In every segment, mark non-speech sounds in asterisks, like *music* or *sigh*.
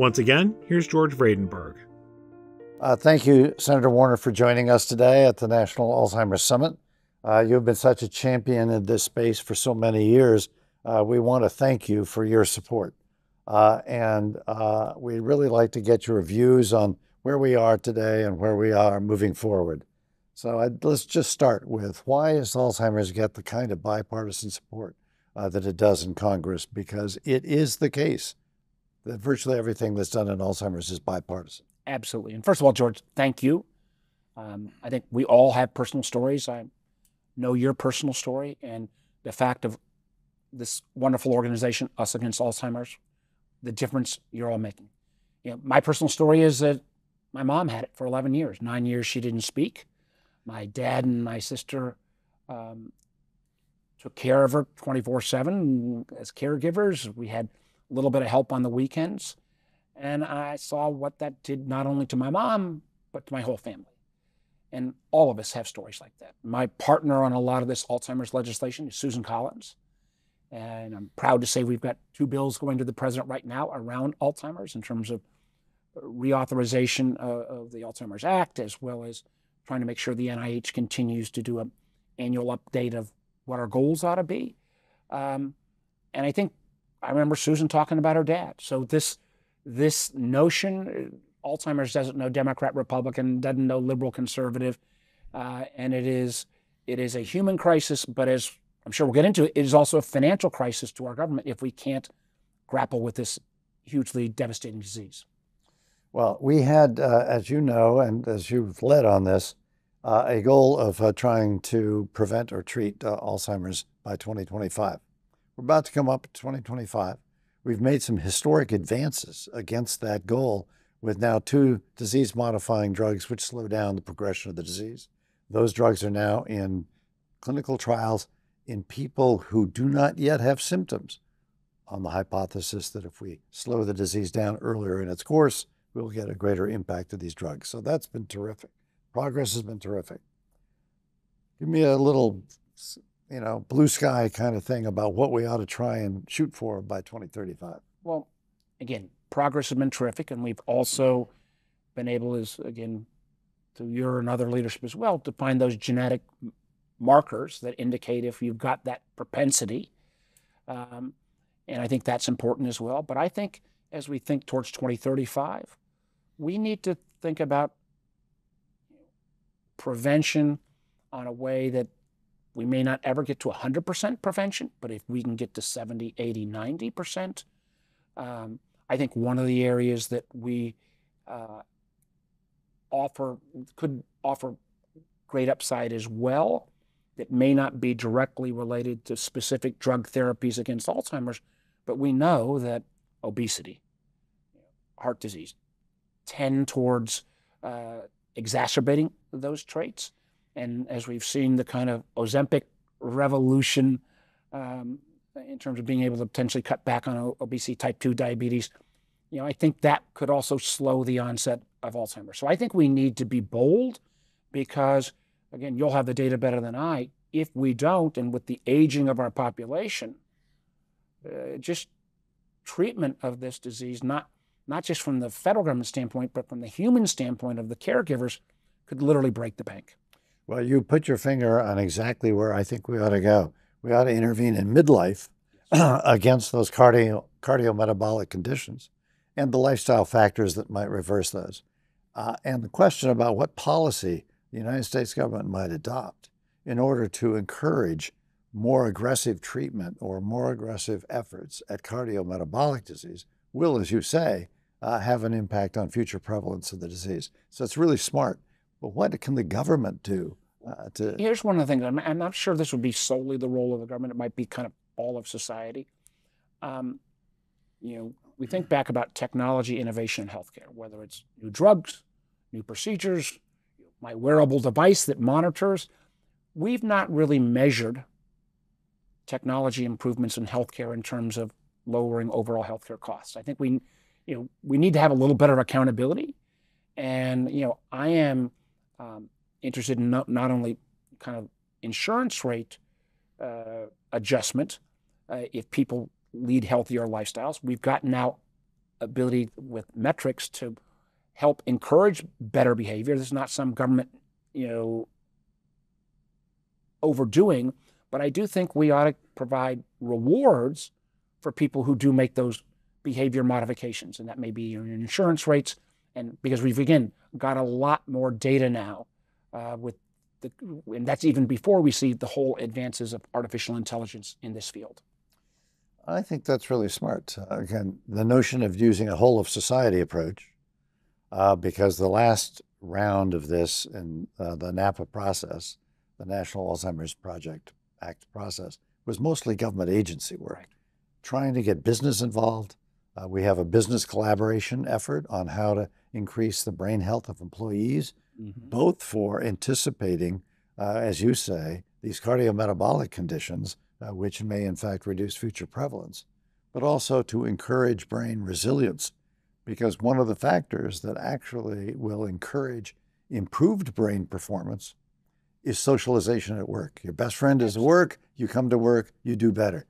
Once again, here's George Vradenburg. Uh, thank you, Senator Warner, for joining us today at the National Alzheimer's Summit. Uh, you've been such a champion in this space for so many years. Uh, we want to thank you for your support. Uh, and uh, we'd really like to get your views on where we are today and where we are moving forward. So I'd, let's just start with why does Alzheimer's get the kind of bipartisan support uh, that it does in Congress? Because it is the case that virtually everything that's done in Alzheimer's is bipartisan. Absolutely. And first of all, George, thank you. Um, I think we all have personal stories. I know your personal story and the fact of this wonderful organization, Us Against Alzheimer's, the difference you're all making. You know, my personal story is that my mom had it for 11 years. Nine years she didn't speak. My dad and my sister um, took care of her 24 7 as caregivers. We had a little bit of help on the weekends. And I saw what that did not only to my mom, but to my whole family. And all of us have stories like that. My partner on a lot of this Alzheimer's legislation is Susan Collins. And I'm proud to say we've got two bills going to the president right now around Alzheimer's in terms of reauthorization of the Alzheimer's Act, as well as trying to make sure the NIH continues to do an annual update of what our goals ought to be. Um, and I think I remember Susan talking about her dad. So this this notion, Alzheimer's doesn't know Democrat, Republican, doesn't know liberal, conservative, uh, and it is it is a human crisis. But as I'm sure we'll get into, it, it is also a financial crisis to our government if we can't grapple with this hugely devastating disease. Well, we had, uh, as you know, and as you've led on this, uh, a goal of uh, trying to prevent or treat uh, Alzheimer's by 2025. We're about to come up to 2025. We've made some historic advances against that goal with now two disease modifying drugs which slow down the progression of the disease. Those drugs are now in clinical trials in people who do not yet have symptoms on the hypothesis that if we slow the disease down earlier in its course, we'll get a greater impact of these drugs. So that's been terrific. Progress has been terrific. Give me a little, you know, blue sky kind of thing about what we ought to try and shoot for by 2035. Well, again, progress has been terrific, and we've also been able, as again, through your and other leadership as well, to find those genetic markers that indicate if you've got that propensity. Um, and I think that's important as well. But I think as we think towards 2035, we need to think about prevention on a way that we may not ever get to 100% prevention, but if we can get to 70, 80, 90%, um, I think one of the areas that we uh, offer could offer great upside as well that may not be directly related to specific drug therapies against Alzheimer's, but we know that obesity, heart disease, tend towards uh, exacerbating those traits. And as we've seen, the kind of Ozempic revolution um, in terms of being able to potentially cut back on obesity, type 2 diabetes, you know, I think that could also slow the onset of Alzheimer's. So I think we need to be bold because, again, you'll have the data better than I. If we don't, and with the aging of our population, uh, just treatment of this disease, not not just from the federal government standpoint, but from the human standpoint of the caregivers, could literally break the bank. Well, you put your finger on exactly where I think we ought to go. We ought to intervene in midlife *clears throat* against those cardio cardiometabolic conditions and the lifestyle factors that might reverse those. Uh, and the question about what policy the United States government might adopt in order to encourage more aggressive treatment or more aggressive efforts at cardiometabolic disease will, as you say, uh, have an impact on future prevalence of the disease. So it's really smart. But what can the government do uh, to? Here's one of the things. I'm, I'm, not sure this would be solely the role of the government. It might be kind of all of society. Um, you know, we think back about technology innovation in healthcare, whether it's new drugs, new procedures, my wearable device that monitors. We've not really measured technology improvements in healthcare in terms of lowering overall healthcare costs. I think we, you know, we need to have a little better accountability. And you know, I am um, interested in not, not, only kind of insurance rate uh, adjustment uh, if people lead healthier lifestyles. We've got now ability with metrics to help encourage better behavior. There's not some government, you know, overdoing, but I do think we ought to provide rewards for people who do make those behavior modifications, and that may be your insurance rates, and because we've again got a lot more data now uh, with the, and that's even before we see the whole advances of artificial intelligence in this field. I think that's really smart. Uh, again, the notion of using a whole of society approach, uh, because the last round of this in uh, the NAPA process, the National Alzheimer's Project Act process, was mostly government agency work, right. trying to get business involved. Uh, we have a business collaboration effort on how to increase the brain health of employees, mm-hmm. both for anticipating, uh, as you say, these cardiometabolic conditions uh, which may in fact reduce future prevalence, but also to encourage brain resilience, because one of the factors that actually will encourage improved brain performance is socialization at work. Your best friend is at work, you come to work, you do better.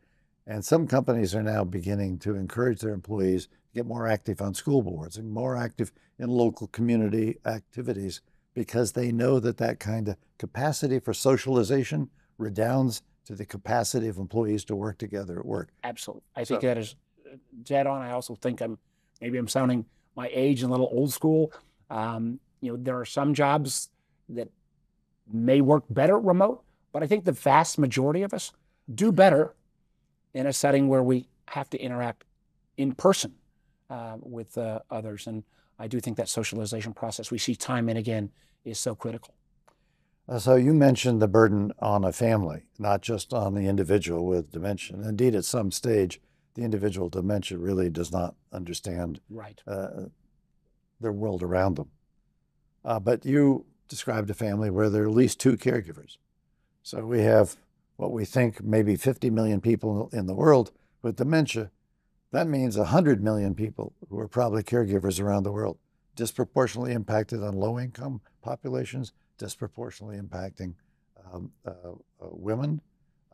And some companies are now beginning to encourage their employees to get more active on school boards and more active in local community activities because they know that that kind of capacity for socialization redounds to the capacity of employees to work together at work. Absolutely. I think that is uh, dead on. I also think I'm maybe I'm sounding my age and a little old school. Um, you know, there are some jobs that may work better remote, but I think the vast majority of us do better in a setting where we have to interact in person uh, with uh, others. And I do think that socialization process we see time and again is so critical. Uh, so you mentioned the burden on a family, not just on the individual with dementia. Indeed, at some stage, the individual with dementia really does not understand right. uh, the world around them. Uh, but you described a family where there are at least two caregivers. So we have what we think maybe 50 million people in the world with dementia. That means 100 million people who are probably caregivers around the world, disproportionately impacted on low income populations, disproportionately impacting um, uh, uh, women,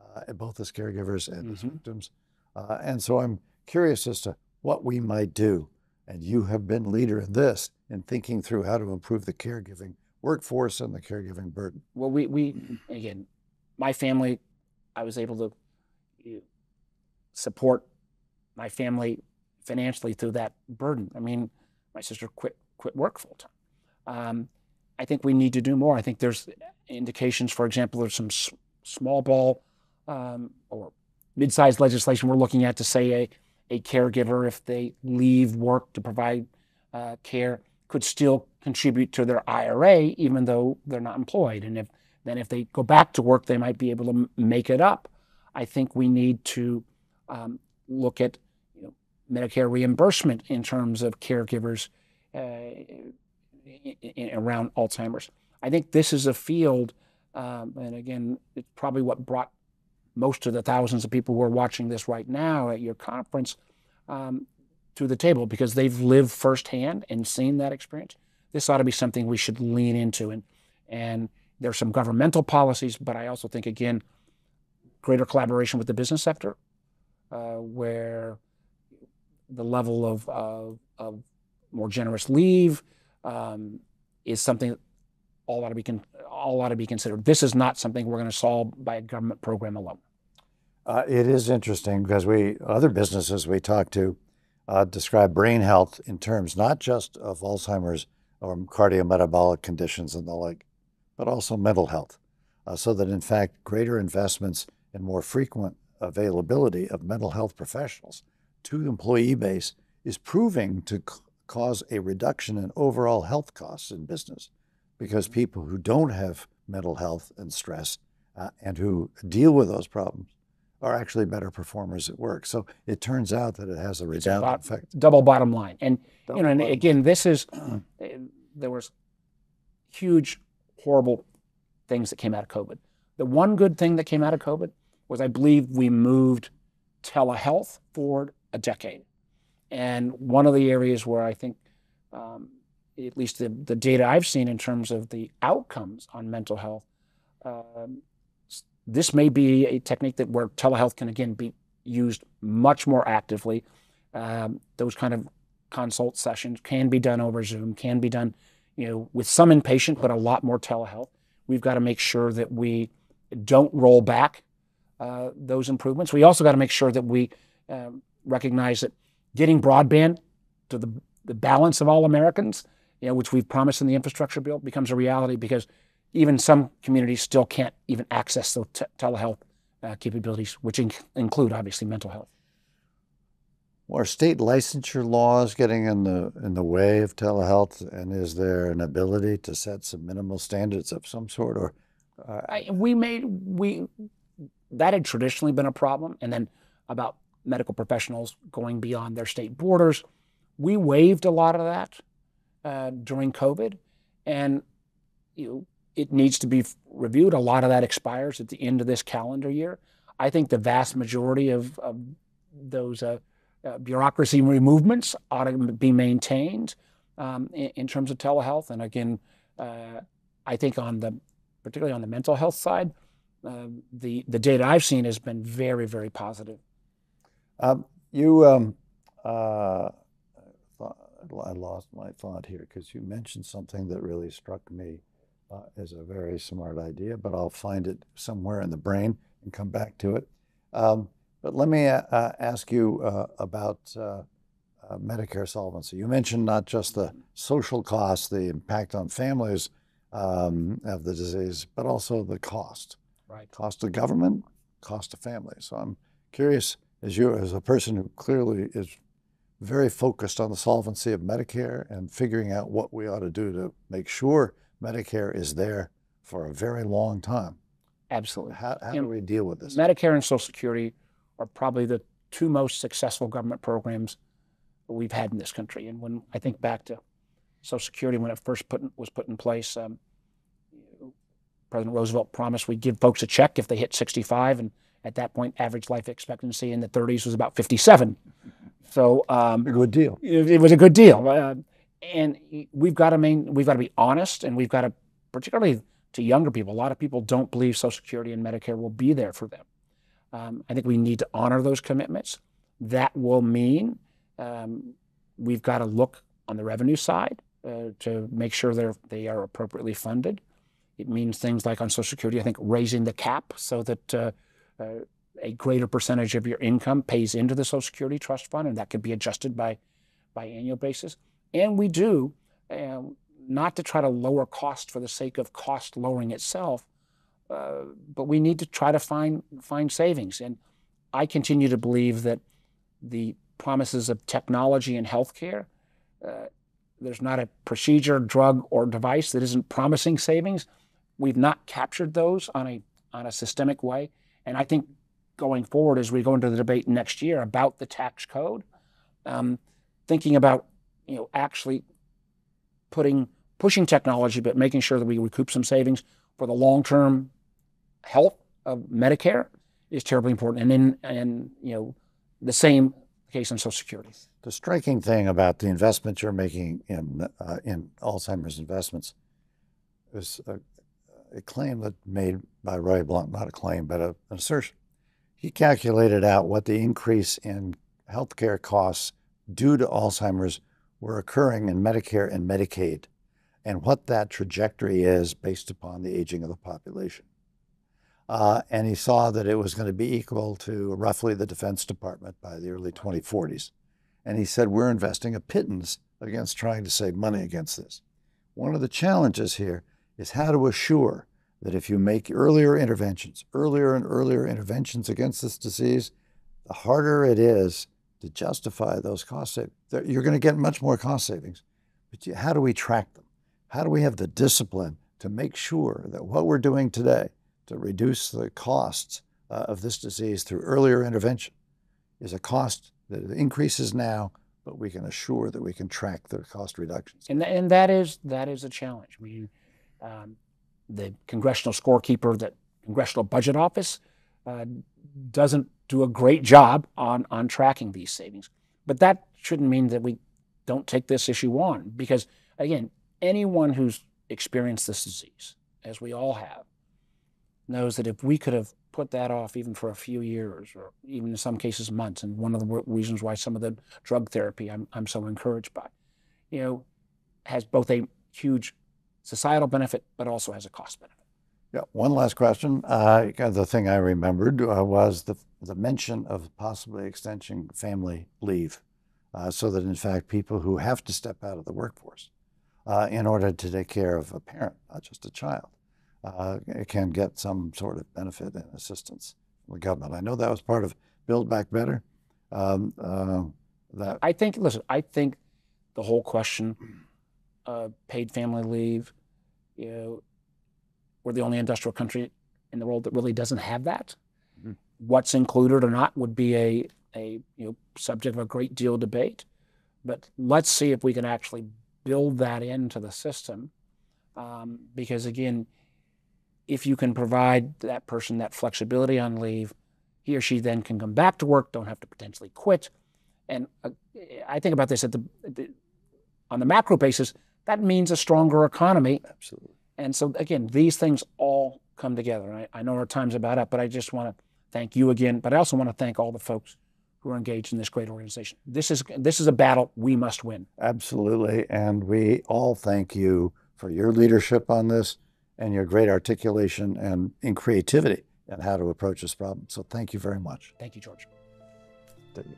uh, both as caregivers and mm-hmm. as victims. Uh, and so I'm curious as to what we might do. And you have been leader in this in thinking through how to improve the caregiving workforce and the caregiving burden. Well, we, we again, my family, I was able to support my family financially through that burden. I mean, my sister quit quit work full time. Um, I think we need to do more. I think there's indications, for example, there's some s- small ball um, or mid-sized legislation we're looking at to say a, a caregiver, if they leave work to provide uh, care, could still contribute to their IRA even though they're not employed. And if then if they go back to work, they might be able to make it up. I think we need to um, look at you know, Medicare reimbursement in terms of caregivers. Uh, in, around Alzheimer's. I think this is a field, um, and again, it's probably what brought most of the thousands of people who are watching this right now at your conference um, to the table because they've lived firsthand and seen that experience. This ought to be something we should lean into, and and there's some governmental policies, but I also think again, greater collaboration with the business sector, uh, where the level of, of, of more generous leave, um, is something all ought to be con- all ought to be considered. This is not something we're going to solve by a government program alone. Uh, it is interesting because we other businesses we talk to uh, describe brain health in terms not just of Alzheimer's or cardiometabolic conditions and the like, but also mental health. Uh, so that in fact, greater investments and more frequent availability of mental health professionals to the employee base is proving to cause a reduction in overall health costs in business because people who don't have mental health and stress uh, and who deal with those problems are actually better performers at work. So it turns out that it has a redounding effect. Double bottom line. And double you know, and again, this is *clears throat* there was huge, horrible things that came out of COVID. The one good thing that came out of COVID was I believe we moved telehealth forward a decade. And one of the areas where I think, um, at least the, the data I've seen in terms of the outcomes on mental health, um, this may be a technique that where telehealth can again be used much more actively. Um, those kind of consult sessions, can be done over Zoom, can be done, you know, with some inpatient, but a lot more telehealth. We've got to make sure that we don't roll back uh, those improvements. We also got to make sure that we um, recognize that getting broadband to the, the balance of all Americans, you know, which we've promised in the infrastructure bill, becomes a reality because even some communities still can't even access the te- telehealth uh, capabilities, which inc- include obviously mental health. Are state licensure laws getting in the in the way of telehealth, and is there an ability to set some minimal standards of some sort, or uh, I, we made we that had traditionally been a problem, and then about medical professionals going beyond their state borders, we waived a lot of that uh, during COVID, and you know, it needs to be reviewed. A lot of that expires at the end of this calendar year. I think the vast majority of, of those. Uh, uh, bureaucracy movements ought to be maintained um, in, in, terms of telehealth. And again, uh, I think on the particularly on the mental health side, uh, the the data I've seen has been very very positive. Um, you, um, uh, I lost my thought here because you mentioned something that really struck me uh, as a very smart idea, but I'll find it somewhere in the brain and come back to it. Um, but let me uh, uh, ask you uh, about Medicare solvency. You mentioned not just the social costs, the impact on families um, of the disease, but also the cost. Right. Cost to government, cost to families. So I'm curious, as you, as a person who clearly is very focused on the solvency of Medicare and figuring out what we ought to do to make sure Medicare is there for a very long time. Absolutely. How, how do we deal with this? Medicare and Social Security are probably the two most successful government programs we've had in this country. And when I think back to Social Security, when it first put in, was put in place, um, President Roosevelt promised we'd give folks a check if they hit 65, and at that point, average life expectancy in the 30s was about 57. So um, a good deal. It, it was a good deal, uh, and we've got to main, we've got to be honest, and we've got to, particularly to younger people. A lot of people don't believe Social Security and Medicare will be there for them. Um, I think we need to honor those commitments. That will mean um, we've got to look on the revenue side uh, to make sure they're, they are appropriately funded. It means things like on Social Security, I think raising the cap so that uh, uh, a greater percentage of your income pays into the Social Security Trust Fund, and that could be adjusted by, by annual basis. And we do, uh, not to try to lower cost for the sake of cost lowering itself, uh, but we need to try to find find savings. And I continue to believe that the promises of technology and healthcare, uh, there's not a procedure, drug, or device that isn't promising savings. We've not captured those on a on a systemic way, and I think going forward as we go into the debate next year about the tax code, um, thinking about you know actually putting pushing technology, but making sure that we recoup some savings for the long term health of Medicare is terribly important, and in and you know the same case on Social Security. The striking thing about the investments you're making in uh, in Alzheimer's investments is a, a, claim that made by Roy Blunt, not a claim, but a, an assertion. He calculated out what the increase in healthcare costs due to Alzheimer's were occurring in Medicare and Medicaid, and what that trajectory is based upon the aging of the population. Uh, and he saw that it was going to be equal to roughly the Defense Department by the early 2040s. And he said, We're investing a pittance against trying to save money against this. One of the challenges here is how to assure that if you make earlier interventions, earlier and earlier interventions against this disease, the harder it is to justify those cost savings. You're going to get much more cost savings, but how do we track them? How do we have the discipline to make sure that what we're doing today to reduce the costs uh, of this disease through earlier intervention is a cost that increases now, but we can assure that we can track the cost reductions. And, th- and that is that is a challenge. I mean, um, the congressional scorekeeper, that congressional budget office, uh, doesn't do a great job on on tracking these savings. But that shouldn't mean that we don't take this issue on, because again, anyone who's experienced this disease, as we all have, knows that if we could have put that off even for a few years or even in some cases months. And one of the reasons why some of the drug therapy I'm, I'm so encouraged by, you know, has both a huge societal benefit, but also has a cost benefit. Yeah. One last question. Uh, the thing I remembered uh, was the the mention of possibly extending family leave, uh, so that in fact people who have to step out of the workforce uh, in order to take care of a parent, not just a child, uh, can get some sort of benefit and assistance from the government. I know that was part of Build Back Better. Um, uh, that I think. Listen, I think the whole question of paid family leave, you know, we're the only industrial country in the world that really doesn't have that. Mm-hmm. What's included or not would be a, a you know, subject of a great deal of debate. But let's see if we can actually build that into the system. Um, because again, if you can provide that person that flexibility on leave, he or she then can come back to work, don't have to potentially quit. And uh, I think about this at the, the, on the macro basis, that means a stronger economy. Absolutely. And so, again, these things all come together. I, I know our time's about up, but I just want to thank you again. But I also want to thank all the folks who are engaged in this great organization. This is this is a battle we must win. Absolutely, and we all thank you for your leadership on this and your great articulation and in creativity and how to approach this problem. So thank you very much. Thank you, George. Thank you,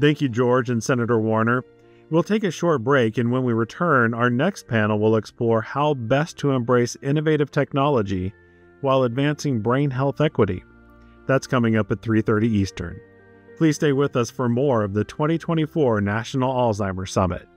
thank you George and Senator Warner. We'll take a short break, and when we return, our next panel will explore how best to embrace innovative technology while advancing brain health equity. That's coming up at 3:30 Eastern. Please stay with us for more of the 2024 National Alzheimer's Summit.